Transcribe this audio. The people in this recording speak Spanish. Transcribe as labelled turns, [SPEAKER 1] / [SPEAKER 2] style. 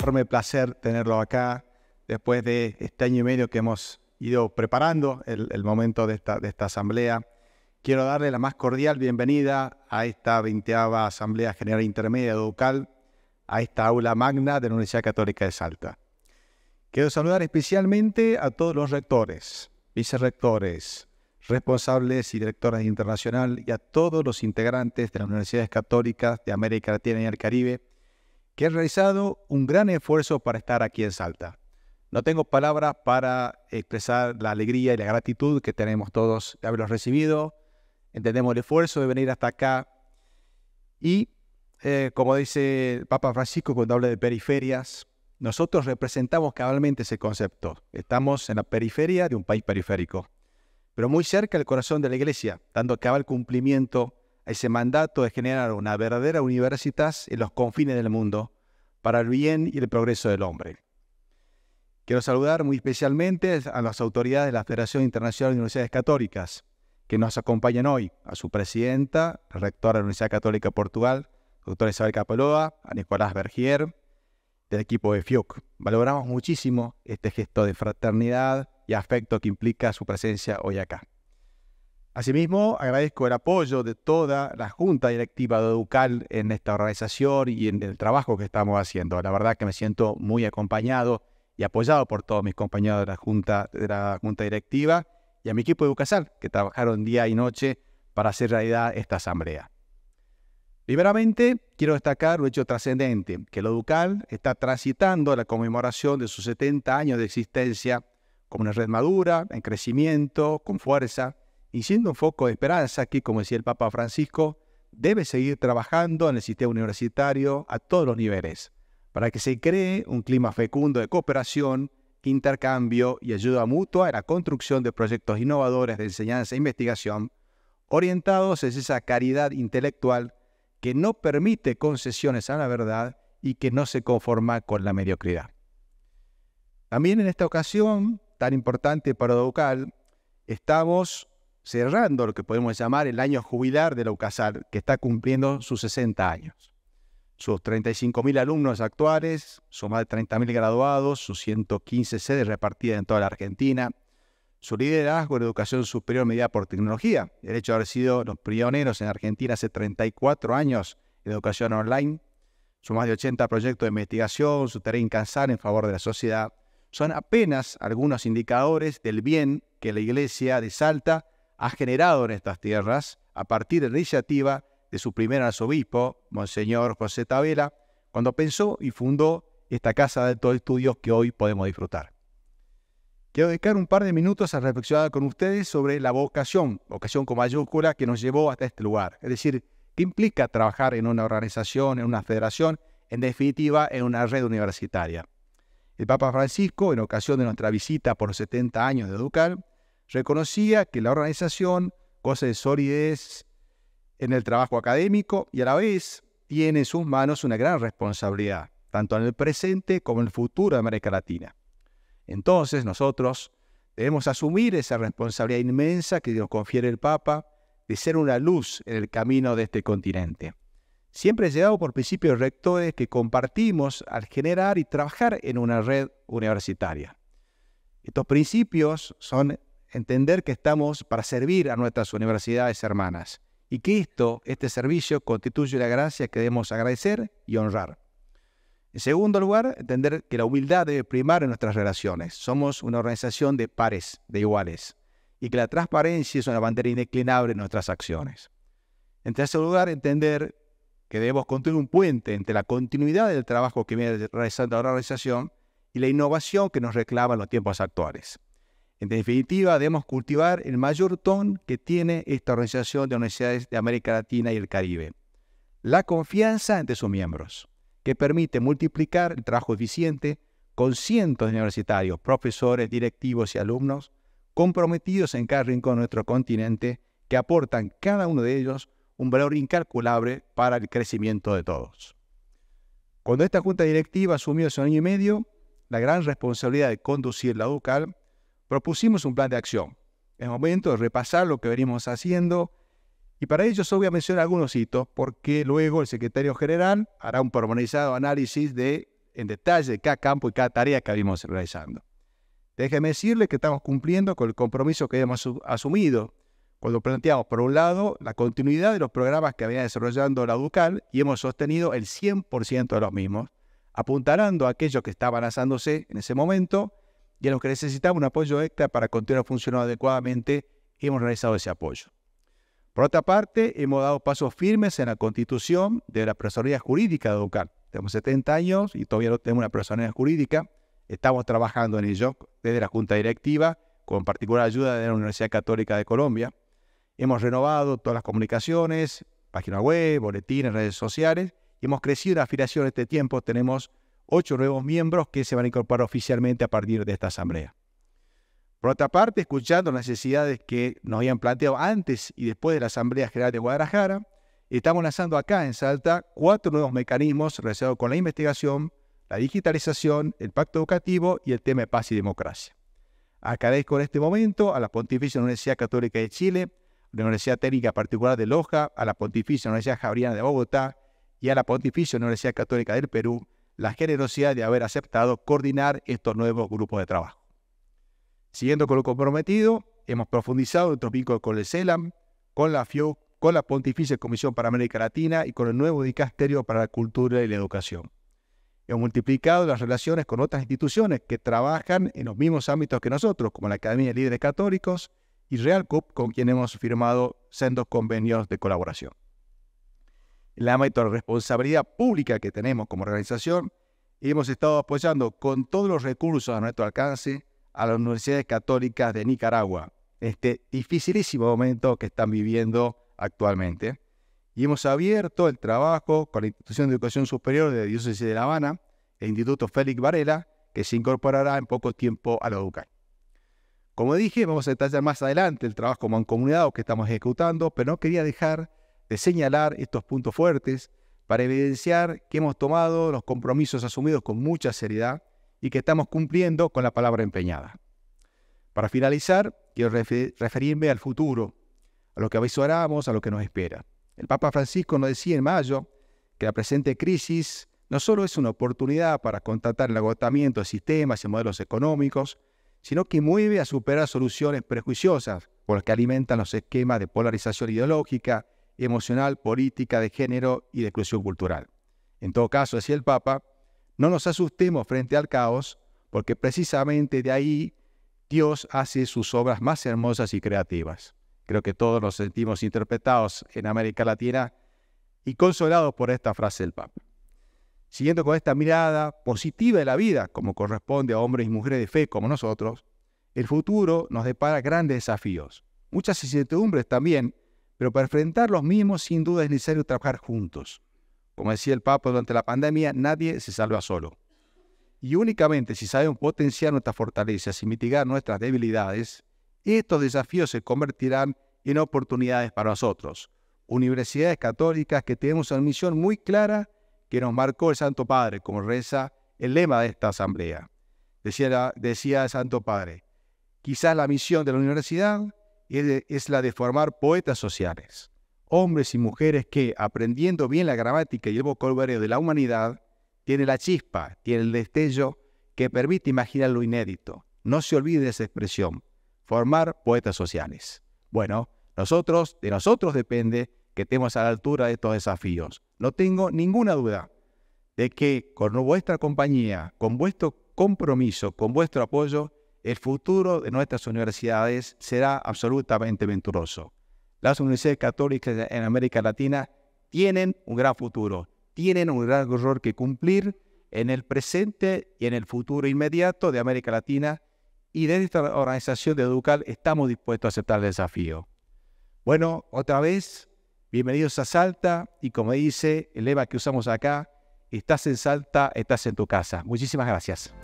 [SPEAKER 1] enorme placer tenerlo acá después de este año y medio que hemos ido preparando el, momento de esta, asamblea. Quiero darle la más cordial bienvenida a esta 20 Asamblea General Intermedia Ducal, a esta aula magna de la Universidad Católica de Salta. Quiero saludar especialmente a todos los rectores, vicerrectores, responsables y directores internacional y a todos los integrantes de las universidades católicas de América Latina y el Caribe que han realizado un gran esfuerzo para estar aquí en Salta. No tengo palabras para expresar la alegría y la gratitud que tenemos todos de haberlos recibido. Entendemos el esfuerzo de venir hasta acá. Y, eh, como dice el Papa Francisco cuando habla de periferias, nosotros representamos cabalmente ese concepto. Estamos en la periferia de un país periférico, pero muy cerca del corazón de la Iglesia, dando cabal cumplimiento ese mandato de generar una verdadera universitas en los confines del mundo para el bien y el progreso del hombre. Quiero saludar muy especialmente a las autoridades de la Federación Internacional de Universidades Católicas que nos acompañan hoy, a su presidenta, la rectora de la Universidad Católica de Portugal, doctora Isabel Capoloa, a Nicolás Bergier, del equipo de FIUC. Valoramos muchísimo este gesto de fraternidad y afecto que implica su presencia hoy acá. Asimismo, agradezco el apoyo de toda la Junta Directiva de Educal en esta organización y en el trabajo que estamos haciendo. La verdad que me siento muy acompañado y apoyado por todos mis compañeros de la Junta, Directiva y a mi equipo de Educasal, que trabajaron día y noche para hacer realidad esta asamblea. Primeramente, quiero destacar un hecho trascendente, que lo Educal está transitando la conmemoración de sus 70 años de existencia como una red madura, en crecimiento, con fuerza, y siendo un foco de esperanza que, como decía el Papa Francisco, debe seguir trabajando en el sistema universitario a todos los niveles, para que se cree un clima fecundo de cooperación, intercambio y ayuda mutua en la construcción de proyectos innovadores de enseñanza e investigación, orientados hacia esa caridad intelectual que no permite concesiones a la verdad y que no se conforma con la mediocridad. También en esta ocasión, tan importante para Educal, estamos cerrando lo que podemos llamar el año jubilar de la UCASAL, que está cumpliendo sus 60 años. Sus 35.000 alumnos actuales, sus más de 30.000 graduados, sus 115 sedes repartidas en toda la Argentina, su liderazgo en educación superior medida por tecnología, el hecho de haber sido los pioneros en Argentina hace 34 años en educación online, sus más de 80 proyectos de investigación, su tarea incansable en favor de la sociedad, son apenas algunos indicadores del bien que la Iglesia de Salta ha generado en estas tierras a partir de la iniciativa de su primer arzobispo, Monseñor José Tabela, cuando pensó y fundó esta casa de altos estudios que hoy podemos disfrutar. Quiero dedicar un par de minutos a reflexionar con ustedes sobre la vocación, vocación con mayúscula, que nos llevó hasta este lugar. Es decir, ¿qué implica trabajar en una organización, en una federación, en definitiva, en una red universitaria? El Papa Francisco, en ocasión de nuestra visita por 70 años de Educal, reconocía que la organización goza de solidez en el trabajo académico y a la vez tiene en sus manos una gran responsabilidad, tanto en el presente como en el futuro de América Latina. Entonces nosotros debemos asumir esa responsabilidad inmensa que nos confiere el Papa de ser una luz en el camino de este continente. Siempre llegado por principios rectores que compartimos al generar y trabajar en una red universitaria. Estos principios son entender que estamos para servir a nuestras universidades hermanas y que esto, este servicio, constituye la gracia que debemos agradecer y honrar. En segundo lugar, entender que la humildad debe primar en nuestras relaciones. Somos una organización de pares, de iguales, y que la transparencia es una bandera indeclinable en nuestras acciones. En tercer lugar, entender que debemos construir un puente entre la continuidad del trabajo que viene realizando la organización y la innovación que nos reclama en los tiempos actuales. En definitiva, debemos cultivar el mayor ton que tiene esta organización de universidades de América Latina y el Caribe. La confianza entre sus miembros, que permite multiplicar el trabajo eficiente con cientos de universitarios, profesores, directivos y alumnos comprometidos en cada rincón de nuestro continente que aportan cada uno de ellos un valor incalculable para el crecimiento de todos. Cuando esta junta directiva asumió hace un año y medio la gran responsabilidad de conducir la UCAL, propusimos un plan de acción. Es momento de repasar lo que venimos haciendo y para ello solo voy a mencionar algunos hitos porque luego el secretario general hará un pormenorizado análisis de en detalle cada campo y cada tarea que habíamos realizando. Déjeme decirle que estamos cumpliendo con el compromiso que hemos asumido cuando planteamos, por un lado, la continuidad de los programas que había desarrollando la Ducal y hemos sostenido el 100% de los mismos, apuntalando a aquellos que estaban asándose en ese momento y a los que necesitaban un apoyo extra para continuar funcionando adecuadamente, hemos realizado ese apoyo. Por otra parte, hemos dado pasos firmes en la constitución de la personalidad jurídica de. Tenemos 70 años y todavía no tenemos una personalidad jurídica. Estamos trabajando en ello desde la Junta Directiva, con particular ayuda de la Universidad Católica de Colombia. Hemos renovado todas las comunicaciones, página web, boletines, redes sociales, y hemos crecido en afiliación este tiempo. Tenemos ocho nuevos miembros que se van a incorporar oficialmente a partir de esta asamblea. Por otra parte, escuchando las necesidades que nos habían planteado antes y después de la Asamblea General de Guadalajara, estamos lanzando acá en Salta cuatro nuevos mecanismos relacionados con la investigación, la digitalización, el pacto educativo y el tema de paz y democracia. Agradezco en este momento a la Pontificia Universidad Católica de Chile la Universidad Técnica Particular de Loja, a la Pontificia Universidad Javeriana de Bogotá y a la Pontificia Universidad Católica del Perú la generosidad de haber aceptado coordinar estos nuevos grupos de trabajo. Siguiendo con lo comprometido, hemos profundizado nuestros vínculos con el CELAM, con la FIU, con la Pontificia Comisión para América Latina y con el nuevo dicasterio para la cultura y la educación. Hemos multiplicado las relaciones con otras instituciones que trabajan en los mismos ámbitos que nosotros, como la Academia de Líderes Católicos, y RealCup, con quien hemos firmado sendos convenios de colaboración. El ámbito de la responsabilidad pública que tenemos como organización, hemos estado apoyando con todos los recursos a nuestro alcance a las universidades católicas de Nicaragua, en este dificilísimo momento que están viviendo actualmente. Y hemos abierto el trabajo con la Institución de Educación Superior de Diócesis de La Habana, el Instituto Félix Varela, que se incorporará en poco tiempo a la educación. Como dije, vamos a detallar más adelante el trabajo mancomunado que estamos ejecutando, pero no quería dejar de señalar estos puntos fuertes para evidenciar que hemos tomado los compromisos asumidos con mucha seriedad y que estamos cumpliendo con la palabra empeñada. Para finalizar, quiero referirme al futuro, a lo que avisoramos, a lo que nos espera. El Papa Francisco nos decía en mayo que la presente crisis no solo es una oportunidad para contratar el agotamiento de sistemas y modelos económicos, sino que mueve a superar soluciones prejuiciosas por las que alimentan los esquemas de polarización ideológica, emocional, política, de género y de exclusión cultural. En todo caso, decía el Papa, no nos asustemos frente al caos, porque precisamente de ahí Dios hace sus obras más hermosas y creativas. Creo que todos nos sentimos interpretados en América Latina y consolados por esta frase del Papa. Siguiendo con esta mirada positiva de la vida, como corresponde a hombres y mujeres de fe como nosotros, el futuro nos depara grandes desafíos, muchas incertidumbres también, pero para enfrentar los mismos sin duda es necesario trabajar juntos. Como decía el Papa durante la pandemia, nadie se salva solo. Y únicamente si sabemos potenciar nuestras fortalezas y mitigar nuestras debilidades, estos desafíos se convertirán en oportunidades para nosotros. Universidades católicas que tenemos una misión muy clara que nos marcó el Santo Padre, como reza el lema de esta asamblea. Decía, decía el Santo Padre, quizás la misión de la universidad es, la de formar poetas sociales, hombres y mujeres que, aprendiendo bien la gramática y el vocabulario de la humanidad, tienen la chispa, tienen el destello que permite imaginar lo inédito. No se olvide de esa expresión, formar poetas sociales. Bueno, nosotros, de nosotros depende que estemos a la altura de estos desafíos. No tengo ninguna duda de que con vuestra compañía, con vuestro compromiso, con vuestro apoyo, el futuro de nuestras universidades será absolutamente venturoso. Las universidades católicas en América Latina tienen un gran futuro, tienen un gran rol que cumplir en el presente y en el futuro inmediato de América Latina y desde esta organización de Educal estamos dispuestos a aceptar el desafío. Bueno, otra vez Bienvenidos a Salta y como dice el lema que usamos acá, estás en Salta, estás en tu casa. Muchísimas gracias.